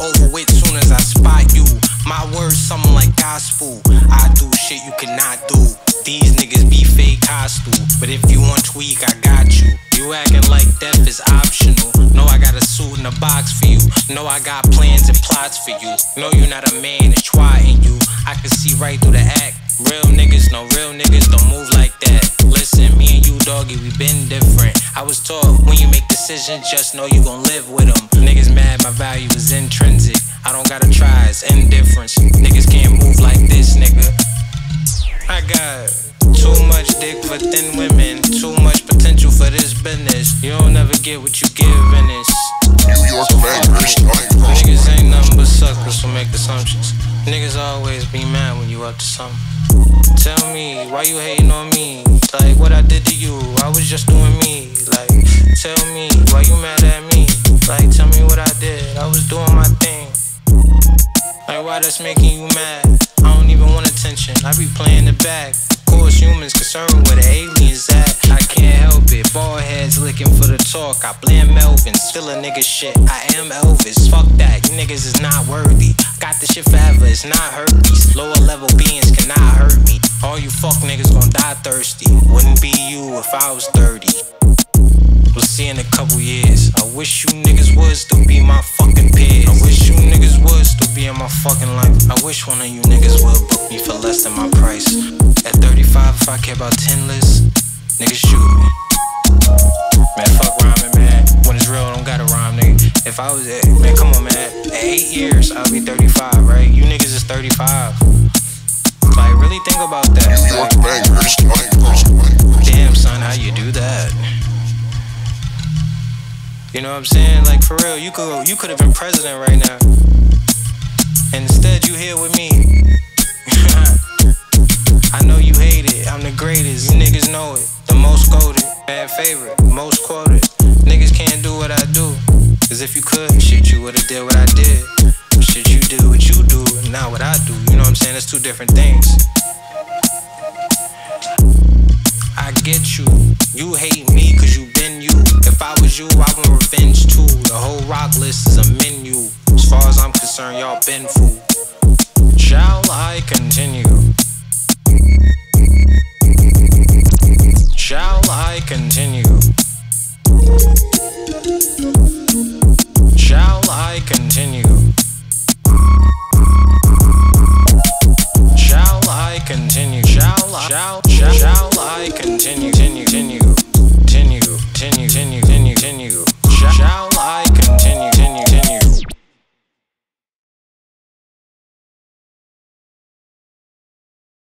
over with soon as I spot you. My words something like gospel. I do shit you cannot do. These niggas be fake hostile. But if you want tweak, I got you. You acting like death is optional. No, I got a suit in a box for you. No, I got plans and plots for you. No, you're not a man, it's twatting you. I can see right through the act. Real niggas, no real niggas don't move like that. Listen, me and you, doggy, we been different. I was taught when you make decisions, just know you gon' live with them. Niggas mad, my value is intrinsic. I don't gotta try, it's indifference. Niggas can't move like this, nigga. I got too much dick for thin women, too much potential for this business. You don't ever get what you give in this. Up to something. Tell me, why you hating on me? Like, what I did to you, I was just doing me. Like, tell me, why you mad at me? Like, tell me what I did, I was doing my thing. Like, why that's making you mad? I don't even want attention, I be playing the back. Of course, humans concerned where the aliens at. I can't help it, bald heads looking for the talk. I blame Melvin, still a nigga shit. I am Elvis, fuck that, you niggas is not worthy. The shit forever, it's not herpes. Lower level beings cannot hurt me. All you fuck niggas gon' die thirsty. Wouldn't be you if I was 30. We'll see in a couple years. I wish you niggas would still be my fucking peers. I wish you niggas would still be in my fucking life. I wish one of you niggas would book me for less than my price. At 35, if I care about 10 lists, niggas shoot me. Man, fuck rhyming, man. When it's real, I don't gotta rhyme, nigga. If I was, 35. Like, really think about that. Bangers. Damn, son, how you do that? You know what I'm saying? Like for real, you could you could have been president right now. Instead you here with me. I know you hate it. I'm the greatest. You niggas know it. The most quoted, fan favorite, most quoted. Niggas can't do what I do. Cause if you could, shit, you would've did what I did. Shit, you two different things. I get you. You hate me cause you been you. If I was you, I want revenge too. The whole Rak list is a menu. As far as I'm concerned, y'all been fool. Shall I continue? Continue? Continue,